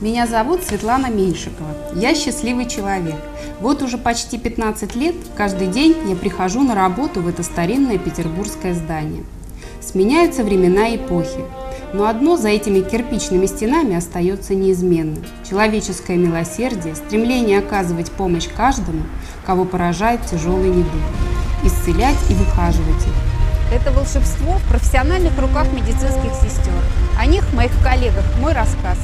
Меня зовут Светлана Меньшикова. Я счастливый человек. Вот уже почти 15 лет каждый день я прихожу на работу в это старинное петербургское здание. Сменяются времена и эпохи. Но одно за этими кирпичными стенами остается неизменным. Человеческое милосердие, стремление оказывать помощь каждому, кого поражает тяжелый недуг, исцелять и выхаживать их. Это волшебство в профессиональных руках медицинских сестер. О них, моих коллегах, мой рассказ.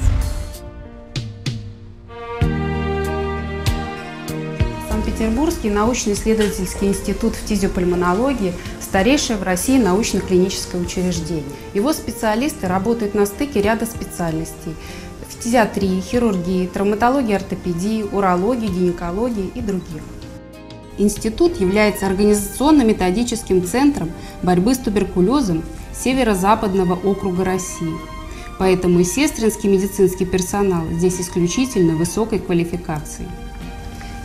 Санкт-Петербургский научно-исследовательский институт фтизиопульмонологии – старейшее в России научно-клиническое учреждение. Его специалисты работают на стыке ряда специальностей – фтизиатрии, хирургии, травматологии, ортопедии, урологии, гинекологии и других. Институт является организационно-методическим центром борьбы с туберкулезом Северо-Западного округа России. Поэтому и сестринский медицинский персонал здесь исключительно высокой квалификации.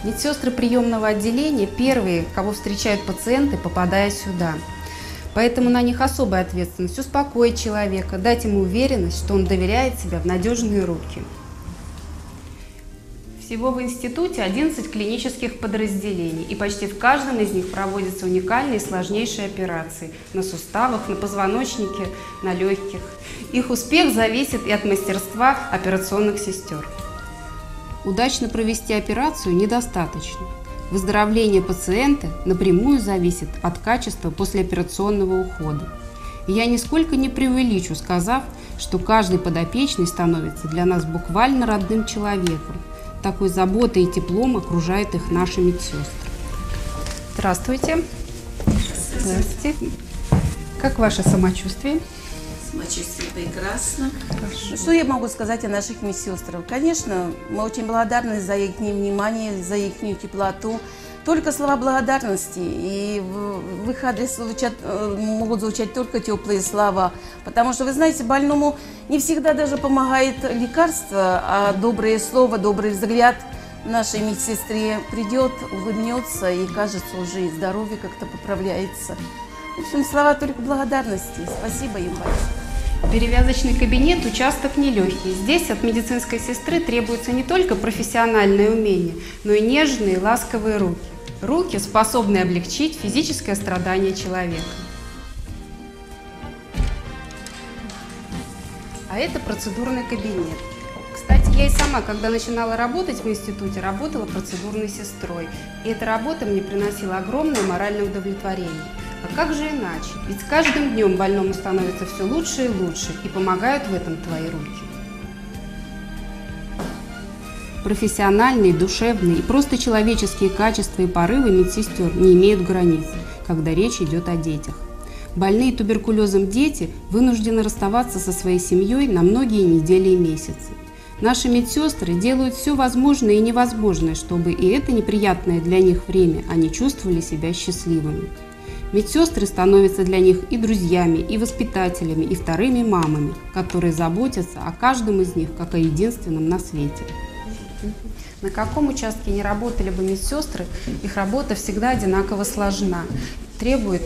Медсестры приемного отделения – первые, кого встречают пациенты, попадая сюда. Поэтому на них особая ответственность – успокоить человека, дать ему уверенность, что он доверяет себя в надежные руки. Всего в институте 11 клинических подразделений, и почти в каждом из них проводятся уникальные и сложнейшие операции на суставах, на позвоночнике, на легких. Их успех зависит и от мастерства операционных сестер. Удачно провести операцию недостаточно. Выздоровление пациента напрямую зависит от качества послеоперационного ухода. И я нисколько не преувеличу, сказав, что каждый подопечный становится для нас буквально родным человеком. Такой заботой и теплом окружает их наши медсестры. Здравствуйте. Здравствуйте. Как ваше самочувствие? Самочувствие прекрасно. Ну, что я могу сказать о наших медсестрах? Конечно, мы очень благодарны за их внимание, за их теплоту. Только слова благодарности, и в их адрес звучат, э, могут звучать только теплые слова. Потому что, вы знаете, больному не всегда даже помогает лекарство, а доброе слово, добрый взгляд нашей медсестре придет, улыбнется, и кажется, уже и здоровье как-то поправляется. В общем, слова только благодарности. Спасибо им большое. Перевязочный кабинет – участок нелегкий. Здесь от медицинской сестры требуется не только профессиональное умение, но и нежные, ласковые руки. Руки, способные облегчить физическое страдание человека. А это процедурный кабинет. Кстати, я и сама, когда начинала работать в институте, работала процедурной сестрой. И эта работа мне приносила огромное моральное удовлетворение. А как же иначе? Ведь с каждым днем больному становится все лучше и лучше, и помогают в этом твои руки. Профессиональные, душевные и просто человеческие качества и порывы медсестер не имеют границ, когда речь идет о детях. Больные туберкулезом дети вынуждены расставаться со своей семьей на многие недели и месяцы. Наши медсестры делают все возможное и невозможное, чтобы и это неприятное для них время они чувствовали себя счастливыми. Медсестры становятся для них и друзьями, и воспитателями, и вторыми мамами, которые заботятся о каждом из них, как о единственном на свете. На каком участке не работали бы медсестры, их работа всегда одинаково сложна, требует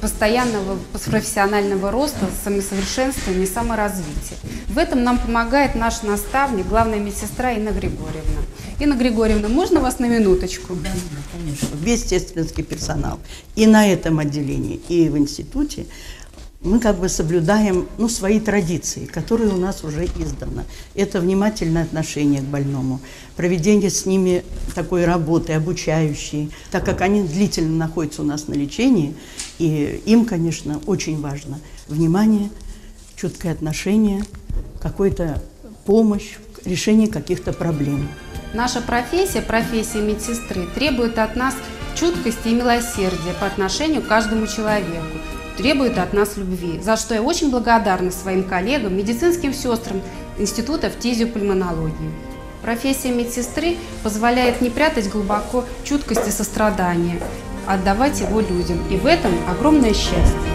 постоянного профессионального роста, самосовершенствования и саморазвития. В этом нам помогает наш наставник, главная медсестра Инна Григорьевна. Инна Григорьевна, можно вас на минуточку? Да, конечно. Весь сестринский персонал и на этом отделении, и в институте мы как бы соблюдаем ну, свои традиции, которые у нас уже изданы. Это внимательное отношение к больному, проведение с ними такой работы, обучающей, так как они длительно находятся у нас на лечении, и им, конечно, очень важно внимание, чуткое отношение, какая-то помощь, решение каких-то проблем. Наша профессия, профессия медсестры, требует от нас чуткости и милосердия по отношению к каждому человеку, требует от нас любви, за что я очень благодарна своим коллегам, медицинским сестрам Института фтизиопульмонологии. Профессия медсестры позволяет не прятать глубоко чуткость и сострадание, отдавать его людям, и в этом огромное счастье.